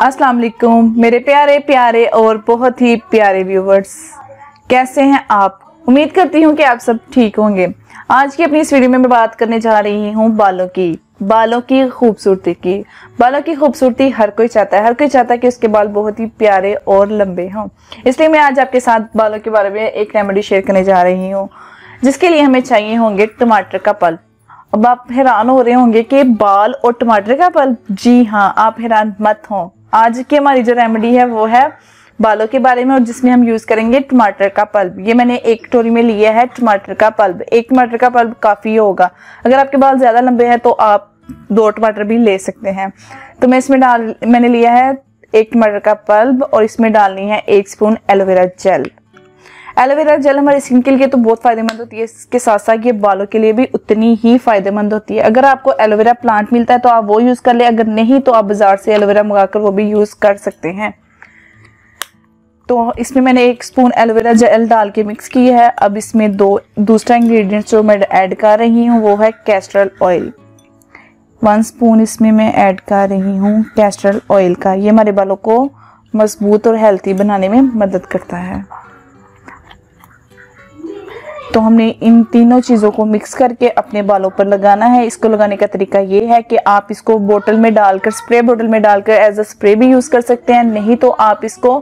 अस्सलाम वालेकुम मेरे प्यारे प्यारे और बहुत ही प्यारे व्यूवर्स कैसे हैं आप? उम्मीद करती हूँ कि आप सब ठीक होंगे। आज की अपनी इस वीडियो में मैं बात करने जा रही हूँ बालों की बालों की खूबसूरती की। बालों की खूबसूरती हर कोई चाहता है, हर कोई चाहता है कि उसके बाल बहुत ही प्यारे और लंबे हों। इसलिए मैं आज आपके साथ बालों के बारे में एक रेमेडी शेयर करने जा रही हूँ, जिसके लिए हमें चाहिए होंगे टमाटर का पल्प अब आप हैरान हो रहे होंगे कि बाल और टमाटर का पल्प जी हाँ आप हैरान मत हों। आज की हमारी जो रेमेडी है वो है बालों के बारे में और जिसमें हम यूज़ करेंगे टमाटर का पल्ब ये मैंने एक टोरी में लिया है टमाटर का पल्ब एक टमाटर का पल्ब काफ़ी होगा। अगर आपके बाल ज़्यादा लंबे हैं तो आप दो टमाटर भी ले सकते हैं। तो मैं इसमें डाल, मैंने लिया है एक टमाटर का पल्ब और इसमें डालनी है एक spoon aloe vera gel aloe vera gel हमारी स्किन के लिए तो बहुत फ़ायदेमंद होती है। इसके साथ साथ ये बालों के लिए भी उतनी ही फ़ायदेमंद होती है। अगर आपको एलोवेरा प्लांट मिलता है तो आप वो यूज़ कर ले। अगर नहीं तो आप बाज़ार से एलोवेरा मंगाकर वो भी यूज़ कर सकते हैं। तो इसमें मैंने एक स्पून एलोवेरा जेल डाल के मिक्स की है। अब इसमें दो, दूसरा इंग्रेडिएंट जो मैं ऐड कर रही हूँ, वो है कैस्ट्रल ऑयल वन स्पून इसमें मैं ऐड कर रही हूँ कैस्ट्रल ऑयल का। ये हमारे बालों को मज़बूत और हेल्थी बनाने में मदद करता है। तो हमने इन तीनों चीज़ों को मिक्स करके अपने बालों पर लगाना है। इसको लगाने का तरीका ये है कि आप इसको बोतल में डालकर स्प्रे बोतल में डालकर एज अ स्प्रे भी यूज़ कर सकते हैं। नहीं तो आप इसको,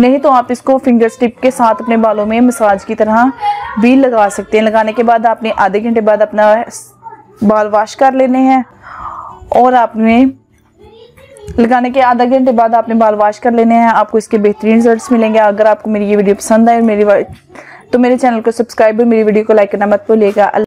नहीं तो आप इसको फिंगर स्टिप के साथ अपने बालों में मसाज की तरह भी लगा सकते हैं। लगाने के बाद आपने आधे घंटे बाद अपना बाल वॉश कर लेने हैं और आपने, लगाने के आधा घंटे बाद आपने बाल वॉश कर लेने हैं। आपको इसके बेहतरीन रिजल्ट्स मिलेंगे। अगर आपको मेरी ये वीडियो पसंद आए मेरी तो मेरे चैनल को सब्सक्राइब और मेरी वीडियो को लाइक करना मत भूलिएगा।